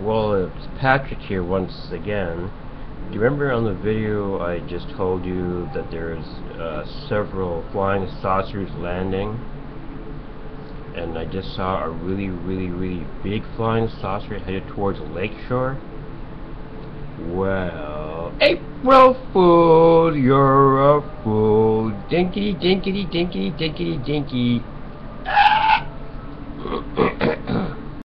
Well, it's Patrick here once again. Do you remember on the video I just told you that there's uh, several flying saucers landing? And I just saw a really, really, really big flying saucer headed towards Lakeshore? Well, April Fool, you're a fool. Dinkity, dinkity, dinkity, dinkity, dinky.